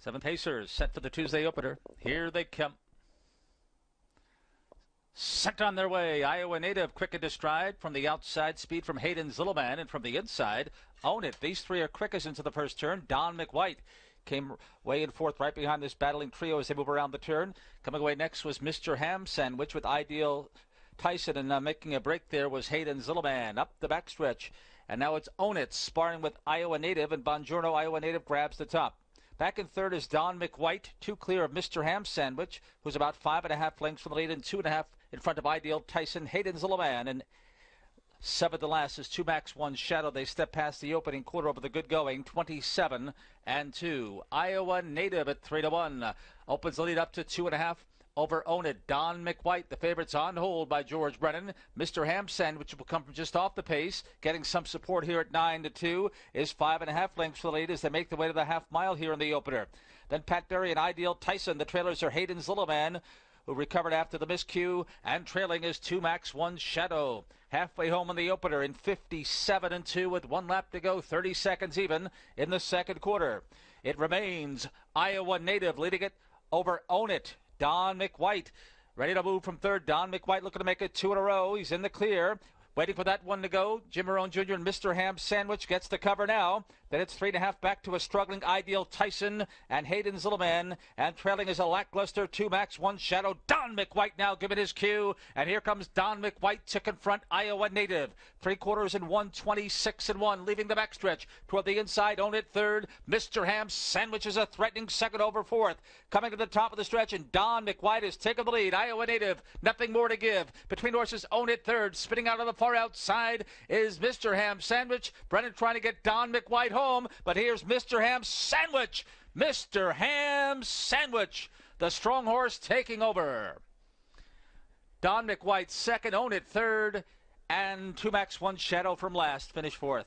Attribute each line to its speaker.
Speaker 1: Seven Pacers set for the Tuesday opener. Here they come. Sent on their way. Iowa native quick into stride from the outside speed from Hayden's Little Man and from the inside. Own it. These three are quickest into the first turn. Don McWhite came way in fourth right behind this battling trio as they move around the turn. Coming away next was Mr. Ham Sandwich with Ideal Tyson and uh, making a break there was Hayden's Little Man up the backstretch. And now it's Own It sparring with Iowa native and Bongiorno Iowa native grabs the top. Back in third is Don McWhite, two clear of Mr. Ham Sandwich, who's about five and a half lengths from the lead and two and a half in front of Ideal Tyson Hayden's Hayden Zillman. And seventh to last is two max one shadow. They step past the opening quarter over the good going, 27 and two. Iowa native at three to one opens the lead up to two and a half over Own It. Don McWhite, the favorites on hold by George Brennan. Mr. Ham Sandwich will come from just off the pace, getting some support here at 9 to 2, is five and a half lengths for the lead as they make the way to the half mile here in the opener. Then Pat Berry and Ideal Tyson. The trailers are Hayden's Little Man who recovered after the miscue, and trailing is two max one shadow. Halfway home in the opener in 57 and 2 with one lap to go, 30 seconds even in the second quarter. It remains Iowa native leading it over Own It. Don McWhite ready to move from third. Don McWhite looking to make it two in a row. He's in the clear. Waiting for that one to go. Jim Marohn Jr. and Mr. Ham Sandwich gets the cover now. Then it's three and a half back to a struggling Ideal Tyson and Hayden's Little Man. And trailing is a lackluster two max one shadow. Don McWhite now giving his cue. And here comes Don McWhite to confront Iowa native. Three quarters and 126 and one, leaving the backstretch toward the inside. Own it third. Mr. Ham Sandwich is a threatening second over fourth. Coming to the top of the stretch, and Don McWhite is taking the lead. Iowa native, nothing more to give. Between horses, Own it third. Spinning out of the far outside is Mr. Ham Sandwich. Brennan trying to get Don McWhite home, but here's Mr. Ham Sandwich. Mr. Ham Sandwich, the strong horse taking over. Don McWhite second, own it third, and two max one shadow from last, finish fourth.